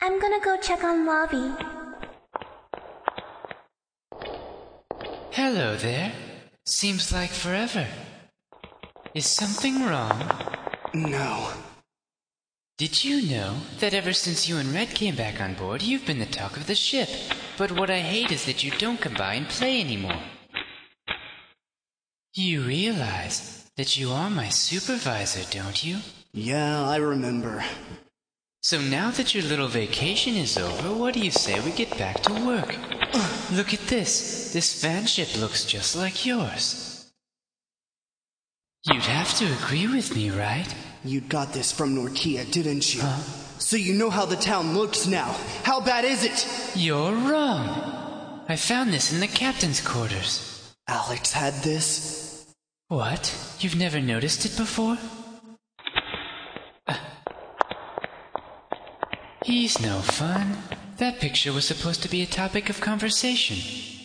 I'm gonna go check on Lavie. Hello there. Seems like forever. Is something wrong? No. Did you know that ever since you and Red came back on board, you've been the talk of the ship? But what I hate is that you don't come by and play anymore. You realize that you are my supervisor, don't you? Yeah, I remember. So now that your little vacation is over, what do you say we get back to work? Look at this. This van ship looks just like yours. You'd have to agree with me, right? You got this from Norkia, didn't you? Huh? So you know how the town looks now. How bad is it? You're wrong. I found this in the captain's quarters. Alex had this? What? You've never noticed it before? He's no fun. That picture was supposed to be a topic of conversation.